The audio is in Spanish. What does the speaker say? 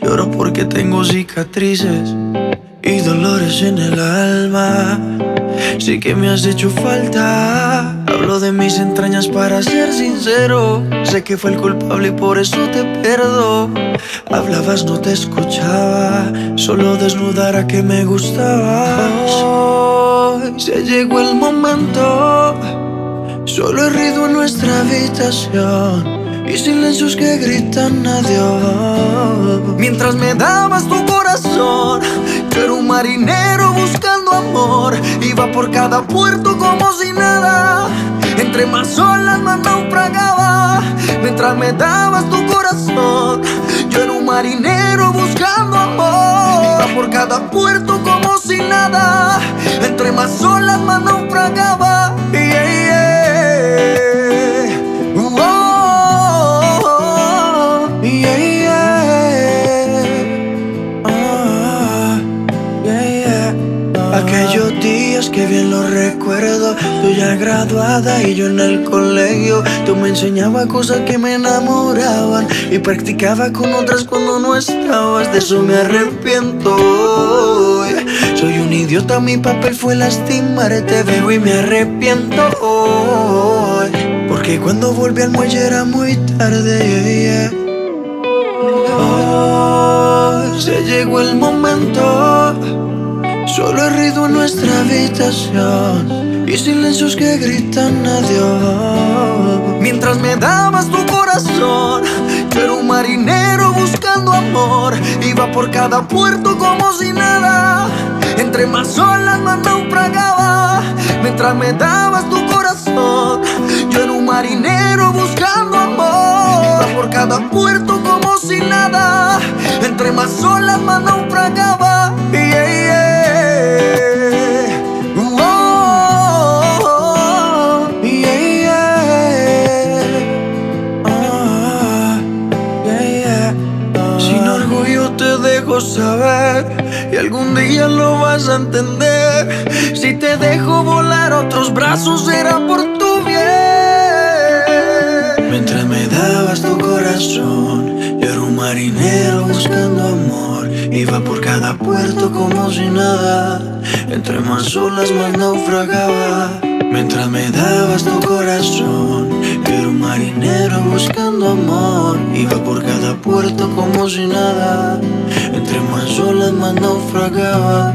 Lloro porque tengo cicatrices y dolores en el alma. Sí que me has hecho falta. Hablo de mis entrañas para ser sincero. Sé que fue el culpable y por eso te perdo. Hablabas, no te escuchaba. Solo desnudar a que me gustabas. Hoy se llegó el momento. Solo he ruido en nuestra habitación. Y silencios que gritan adiós. Mientras me dabas tu corazón, yo era un marinero buscando amor. Iba por cada puerto como si nada. Entre más olas más naufragaba. Mientras me dabas tu corazón, yo era un marinero buscando amor. Iba por cada puerto como si nada. Aquellos días que bien los recuerdo, tú ya graduada y yo en el colegio. Tú me enseñabas cosas que me enamoraban y practicaba con otras cuando no estabas. De eso me arrepiento. hoy. Soy un idiota, mi papel fue lastimarte, veo y me arrepiento hoy. Porque cuando volví al muelle era muy tarde. Hoy se llegó el momento. Solo he ruido en nuestra habitación y silencios que gritan adiós. Mientras me dabas tu corazón, yo era un marinero buscando amor. Iba por cada puerto como si nada. Entre más olas más naufragaba. Mientras me dabas tu corazón, yo era un marinero buscando amor. Iba por cada puerto como si nada. Entre más olas más naufragaba. Saber y algún día lo vas a entender. Si te dejo volar otros brazos será por tu bien. Mientras me dabas tu corazón, yo era un marinero buscando amor. Iba por cada puerto como si nada. Entre más olas más naufragaba. Mientras me dabas tu corazón, era un marinero buscando amor. Iba por cada puerto como si nada. Entre más olas más naufragaba.